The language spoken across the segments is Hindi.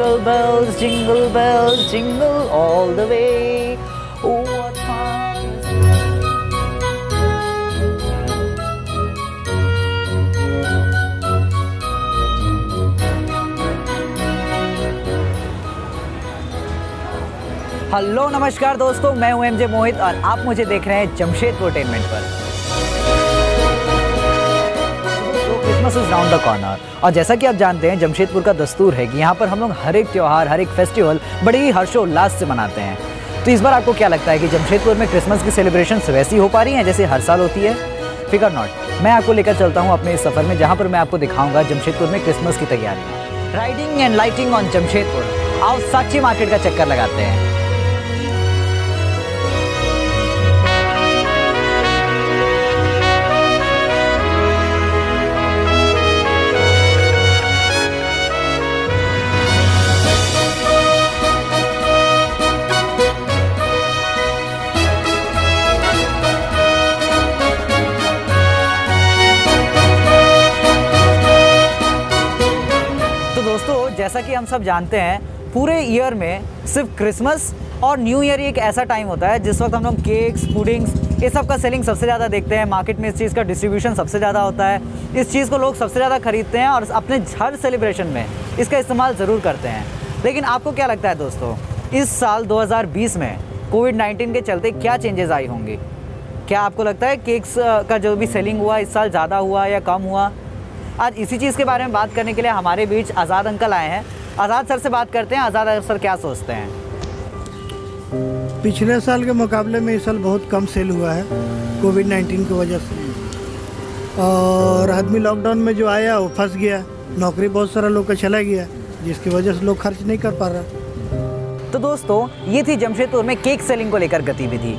Jingle bells, jingle bells, jingle all the way. Oh, what fun! Hello नमस्कार दोस्तों मैं हूँ एमजे मोहित और आप मुझे देख रहे हैं जमशेदपुर टेनमेंट पर Christmas is round the corner. और जैसा कि आप जानते हैं, जमशेदपुर का दस्तूर है कि यहाँ पर हम लोग हर एक त्यौहार, हर एक फेस्टिवल बड़े ही हर्षोल्लास से मनाते हैं। तो इस बार आपको क्या लगता है कि जमशेदपुर में क्रिसमस की सेलिब्रेशन वैसी हो पा रही हैं जैसे हर साल होती है? फिकर नॉट मैं आपको लेकर चलता हूँ अपने इस सफ़र में, जहाँ पर मैं आपको दिखाऊँगा जमशेदपुर में क्रिसमस की तैयारियाँ। Riding and lighting on Jamshedpur. आओ, साक्षी मार्केट का चक्कर लगाते हैं। तो दोस्तों, जैसा कि हम सब जानते हैं, पूरे ईयर में सिर्फ़ क्रिसमस और न्यू ईयर एक ऐसा टाइम होता है, जिस वक्त हम लोग केक्स पुडिंग्स ये सब का सेलिंग सबसे ज़्यादा देखते हैं। मार्केट में इस चीज़ का डिस्ट्रीब्यूशन सबसे ज़्यादा होता है। इस चीज़ को लोग सबसे ज़्यादा खरीदते हैं और अपने हर सेलिब्रेशन में इसका इस्तेमाल ज़रूर करते हैं। लेकिन आपको क्या लगता है दोस्तों, इस साल 2020 में कोविड 19 के चलते क्या चेंजेस आई होंगी? क्या आपको लगता है केक्स का जो भी सेलिंग हुआ, इस साल ज़्यादा हुआ या कम हुआ? आज इसी चीज़ के बारे में बात करने के लिए हमारे बीच आज़ाद अंकल आए हैं। आज़ाद सर से बात करते हैं। आज़ाद सर क्या सोचते हैं? पिछले साल के मुकाबले में इस साल बहुत कम सेल हुआ है कोविड 19 की वजह से। और आदमी लॉकडाउन में जो आया वो फंस गया। नौकरी बहुत सारा लोग का चला गया जिसकी वजह से लोग खर्च नहीं कर पा रहा। तो दोस्तों ये थी जमशेदपुर में केक सेलिंग को लेकर गतिविधि।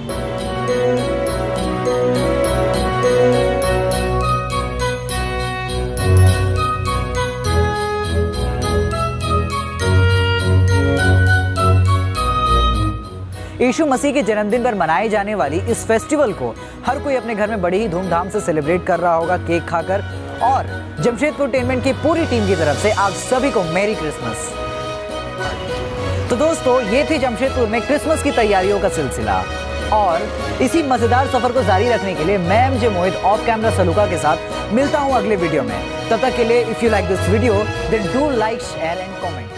यीशु मसीह के जन्मदिन पर मनाई जाने वाली इस फेस्टिवल को हर कोई अपने घर में बड़ी ही धूमधाम से सेलिब्रेट कर रहा होगा केक खाकर। और जमशेदपुर टेनमेंट की पूरी टीम की तरफ़ से आप सभी को मेरी क्रिसमस। तो दोस्तों, ये थी जमशेदपुर में क्रिसमस की तैयारियों का सिलसिला। और इसी मज़ेदार सफ़र को जारी रखने के लिए मैं M J Mohit of camera Saluka के साथ मिलता हूँ अगले वीडियो में। तब तक के लिए if you like this video then do like share and comment